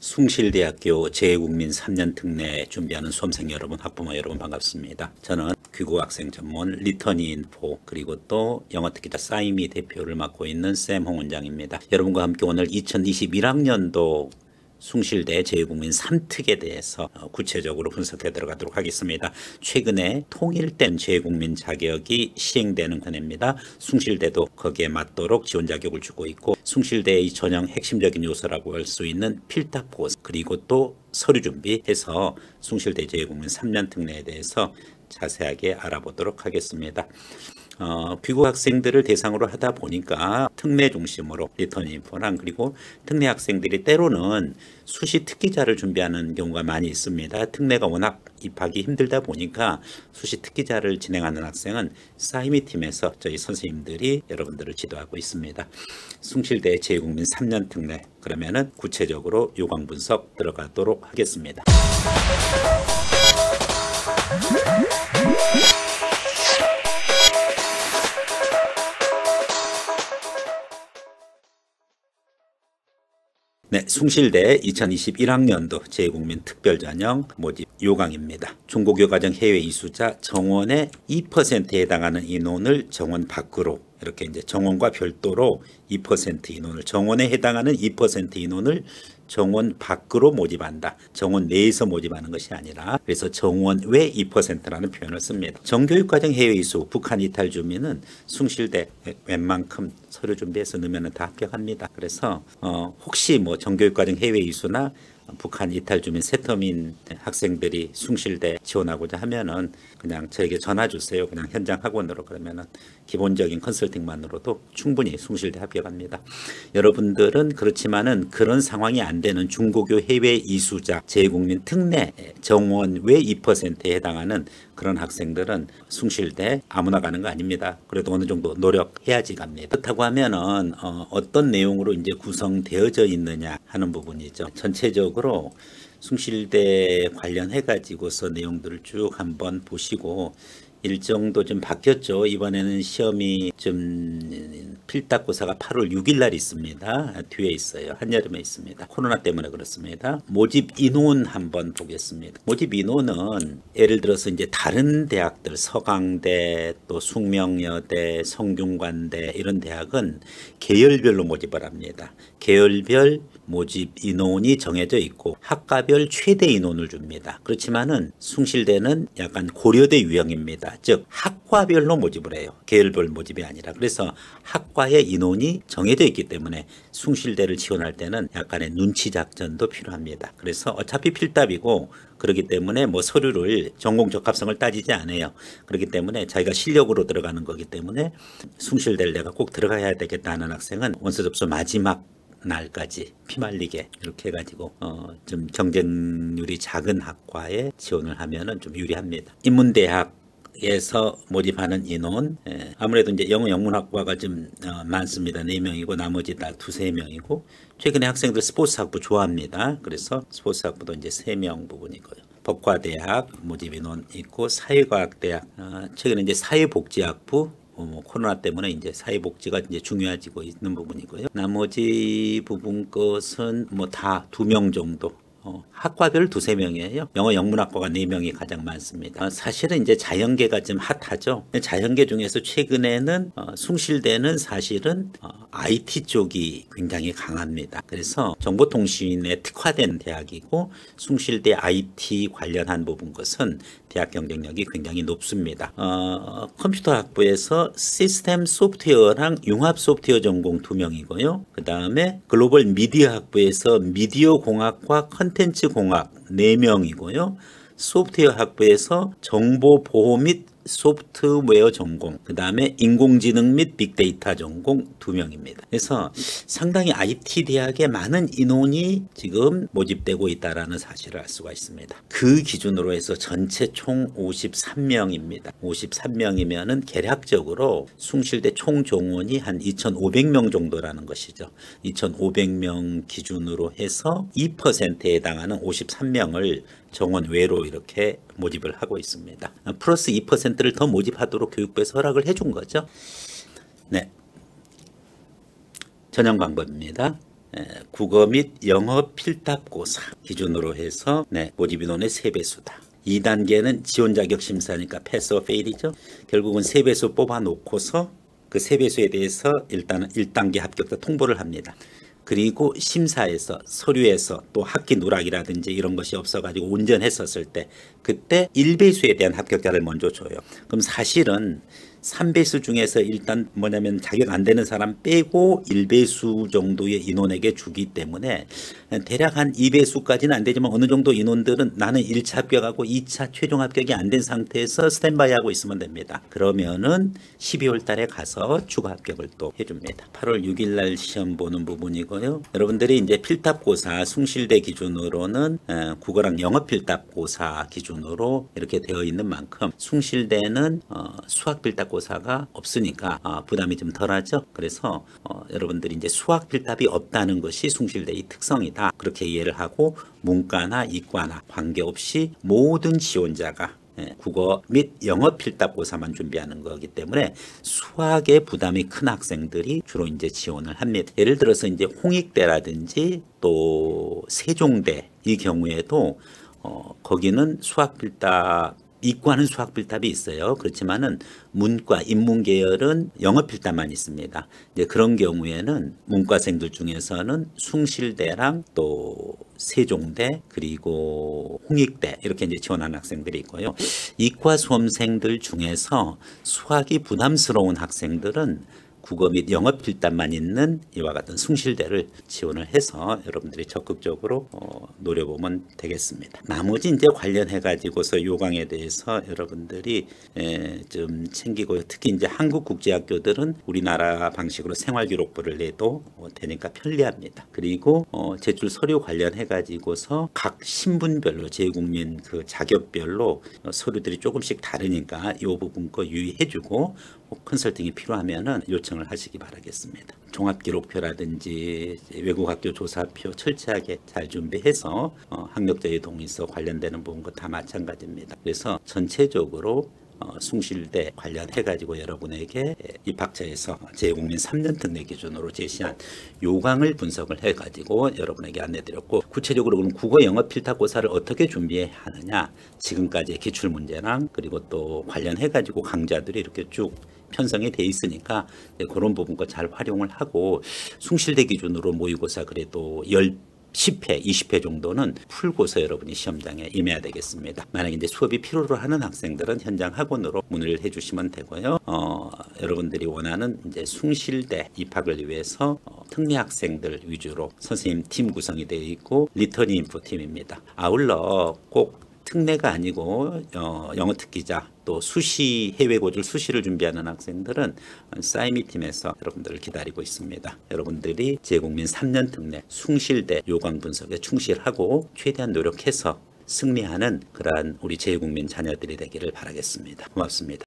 숭실대학교 재외국민 3년 특례 준비하는 수험생 여러분, 학부모 여러분 반갑습니다. 저는 귀국학생 전문 리터니 인포 그리고 또 영어특기자 사이미 대표를 맡고 있는 샘 홍 원장입니다. 여러분과 함께 오늘 2021학년도 숭실대 재외국민 3특에 대해서 어, 구체적으로 분석해 들어가도록 하겠습니다. 최근에 통일된 재외국민 자격이 시행되는 해입니다. 숭실대도 거기에 맞도록 지원 자격을 주고 있고 숭실대의 전형 핵심적인 요소라고 할 수 있는 필답 코스 그리고 또 서류 준비해서 숭실대 재외국민 3년 특례에 대해서 자세하게 알아보도록 하겠습니다. 어, 귀국 학생들을 대상으로 하다 보니까 특례 중심으로 Return Info랑 그리고 특례 학생들이 때로는 수시 특기자를 준비하는 경우가 많이 있습니다. 특례가 워낙 입학이 힘들다 보니까 수시 특기자를 진행하는 학생은 사이미 팀에서 저희 선생님들이 여러분들을 지도하고 있습니다. 숭실대 재외국민 3년 특례 그러면은 구체적으로 요강 분석 들어가도록 하겠습니다. 네, 숭실대 2021학년도 재국민 특별전형 모집 요강입니다. 중고교과정 해외 이수자 정원의 2%에 해당하는 인원을 정원 밖으로 이렇게 이제 정원과 별도로 2% 인원을 정원에 해당하는 2% 인원을 정원 밖으로 모집한다. 정원 내에서 모집하는 것이 아니라 그래서 정원 외 2%라는 표현을 씁니다. 정교육 과정 해외 이수 북한 이탈 주민은 숭실대 웬만큼 서류 준비해서 넣으면 다 합격합니다. 그래서 어 혹시 뭐 정교육 과정 해외 이수나 북한 이탈 주민 세터민 학생들이 숭실대 지원하고자 하면은 그냥 저에게 전화 주세요. 그냥 현장 학원으로 그러면은 기본적인 컨설팅만으로도 충분히 숭실대 합격합니다. 여러분들은 그렇지만은 그런 상황이 안 되는 중고교 해외 이수자 재국민 특례 정원 외 2%에 해당하는 그런 학생들은 숭실대 아무나 가는 거 아닙니다. 그래도 어느 정도 노력해야지 갑니다. 그렇다고 하면은 어, 어떤 내용으로 이제 구성되어져 있느냐 하는 부분이죠. 전체적으로 숭실대 관련해 가지고서 내용들을 쭉 한번 보시고 일정도 좀 바뀌었죠. 이번에는 시험이 좀 필답고사가 8월 6일 날 있습니다. 뒤에 있어요. 한여름에 있습니다. 코로나 때문에 그렇습니다. 모집 인원 한번 보겠습니다. 모집 인원은 예를 들어서 이제 다른 대학들 서강대 또 숙명여대 성균관대 이런 대학은 계열별로 모집을 합니다. 계열별 모집 인원이 정해져 있고 학과별 최대 인원을 줍니다. 그렇지만은 숭실대는 약간 고려대 유형입니다. 즉 학과별로 모집을 해요. 계열별 모집이 아니라 그래서 학과의 인원이 정해져 있기 때문에 숭실대를 지원할 때는 약간의 눈치 작전도 필요합니다. 그래서 어차피 필답이고 그렇기 때문에 뭐 서류를 전공 적합성을 따지지 않아요. 그렇기 때문에 자기가 실력으로 들어가는 거기 때문에 숭실대를 내가 꼭 들어가야 되겠다는 학생은 원서 접수 마지막 날까지 피말리게 이렇게 해가지고 어 좀 경쟁률이 작은 학과에 지원을 하면은 좀 유리합니다. 인문대학 에서 모집하는 인원 예, 아무래도 이제 영어 영문학과가 좀 어, 많습니다. 4명이고 나머지 다 두세 명이고 최근에 학생들 스포츠 학부 좋아합니다. 그래서 스포츠 학부도 이제 3명 부분이고요. 법과대학 모집 인원 있고 사회과학대학 어, 최근에 이제 사회복지학부 어, 뭐 코로나 때문에 이제 사회복지가 이제 중요해지고 있는 부분이고요. 나머지 부분 것은 뭐 다 두 명 정도 어, 학과별 두세 명이에요. 영어 영문학과가 네 명이 가장 많습니다. 어, 사실은 이제 자연계가 좀 핫하죠. 자연계 중에서 최근에는 어, 숭실대는 사실은 어, IT 쪽이 굉장히 강합니다. 그래서 정보통신에 특화된 대학이고 숭실대 IT 관련한 부분 것은 대학 경쟁력이 굉장히 높습니다. 어, 컴퓨터 학부에서 시스템 소프트웨어랑 융합 소프트웨어 전공 두 명이고요. 그 다음에 글로벌 미디어 학부에서 미디어 공학과 컨텐츠 공학 네 명이고요. 소프트웨어 학부에서 정보 보호 및 소프트웨어 전공, 그 다음에 인공지능 및 빅데이터 전공 두 명입니다. 그래서 상당히 IT 대학에 많은 인원이 지금 모집되고 있다라는 사실을 알 수가 있습니다. 그 기준으로 해서 전체 총 53명입니다. 53명이면은 계략적으로 숭실대 총 정원이 한 2,500명 정도라는 것이죠. 2,500명 기준으로 해서 2%에 해당하는 53명을 정원 외로 이렇게 모집을 하고 있습니다. 플러스 2%를 더 모집하도록 교육부에서 허락을 해준 거죠. 네. 전형 방법입니다. 에, 국어 및 영어 필답고사 기준으로 해서 네, 모집 인원의 3배수다. 2단계는 지원 자격 심사니까 패스와 fail이죠. 결국은 3배수 뽑아 놓고서 그 3배수에 대해서 일단은 1단계 합격자 통보를 합니다. 그리고 심사에서 서류에서 또 학기 누락이라든지 이런 것이 없어가지고 운전했었을 때 그때 1배수에 대한 합격자를 먼저 줘요. 그럼 사실은 3배수 중에서 일단 뭐냐면 자격 안 되는 사람 빼고 1배수 정도의 인원에게 주기 때문에 대략 한 2배수까지는 안 되지만 어느 정도 인원들은 나는 1차 합격하고 2차 최종 합격이 안 된 상태에서 스탠바이 하고 있으면 됩니다. 그러면은 12월 달에 가서 추가 합격을 또 해줍니다. 8월 6일 날 시험 보는 부분이고요. 여러분들이 이제 필답고사 숭실대 기준으로는 어, 국어랑 영어 필답고사 기준으로 이렇게 되어 있는 만큼 숭실대는 어, 수학 필답 고사가 없으니까 어, 부담이 좀 덜하죠. 그래서 어, 여러분들이 이제 수학 필답이 없다는 것이 숭실대의 특성이다. 그렇게 이해를 하고 문과나 이과나 관계없이 모든 지원자가 예, 국어 및 영어 필답고사만 준비하는 거기 때문에 수학에 부담이 큰 학생들이 주로 이제 지원을 합니다. 예를 들어서 이제 홍익대라든지 또 세종대 이 경우에도 어, 거기는 수학 필답 이과는 수학 필답이 있어요. 그렇지만은 문과 인문 계열은 영어 필답만 있습니다. 이제 그런 경우에는 문과생들 중에서는 숭실대랑 또 세종대 그리고 홍익대 이렇게 이제 지원하는 학생들이 있고요. 이과 수험생들 중에서 수학이 부담스러운 학생들은 국어 및 영어 필답만 있는 이와 같은 숭실대를 지원을 해서 여러분들이 적극적으로 어, 노려보면 되겠습니다. 나머지 이제 관련해 가지고서 요강에 대해서 여러분들이 에, 좀 챙기고요. 특히 이제 한국 국제학교들은 우리나라 방식으로 생활기록부를 내도 어, 되니까 편리합니다. 그리고 어, 제출 서류 관련해 가지고서 각 신분별로 제국민 그 자격별로 어, 서류들이 조금씩 다르니까 이 부분 거 유의해주고 뭐 컨설팅이 필요하면은 요청을 하시기 바라겠습니다. 종합기록표라든지 외국학교 조사표 철저하게 잘 준비해서 어, 학력자의 동의서 관련되는 부분과 다 마찬가지입니다. 그래서 전체적으로 어, 숭실대 관련해가지고 여러분에게 입학처에서 재국민 3년 특례 기준으로 제시한 요강을 분석을 해가지고 여러분에게 안내드렸고 구체적으로 그럼 국어 영어 필탁고사를 어떻게 준비해야 하느냐 지금까지의 기출문제랑 그리고 또 관련해가지고 강좌들이 이렇게 쭉 편성이 돼 있으니까 네, 그런 부분과 잘 활용을 하고 숭실대 기준으로 모의고사 그래도 열 10회, 20회 정도는 풀고서 여러분이 시험장에 임해야 되겠습니다. 만약 이제 수업이 필요로 하는 학생들은 현장 학원으로 문의를 해주시면 되고요. 어, 여러분들이 원하는 이제 숭실대 입학을 위해서 어, 특례 학생들 위주로 선생님 팀 구성이 되어 있고 Returning Info 팀입니다. 아울러 꼭 특례가 아니고 어, 영어 특기자 또 수시 해외 고졸 수시를 준비하는 학생들은 사이미 팀에서 여러분들을 기다리고 있습니다. 여러분들이 재외국민 3년 특례 숭실대 요강 분석에 충실하고 최대한 노력해서 승리하는 그러한 우리 재외국민 자녀들이 되기를 바라겠습니다. 고맙습니다.